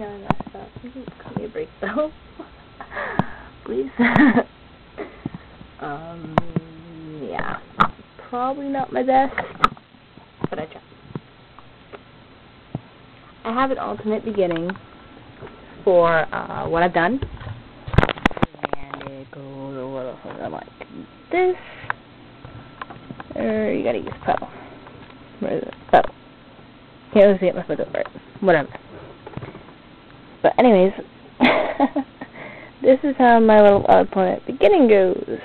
Know I messed up. You can cut me a break though. Please. um, yeah. Probably not my best, but I try. I have an alternate beginning for uh, what I've done. And it goes like this. Or you gotta use pedal. Where is it? Pedal. Can't really see it, my foot right. Whatever. But anyways, this is how my little alternate beginning goes.